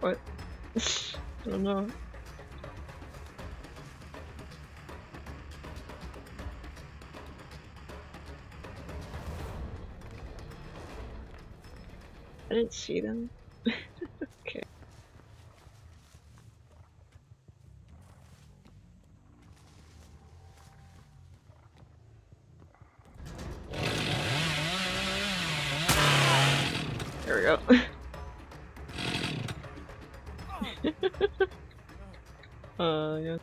What? I don't know. I didn't see them. okay. There we go. 嗯呀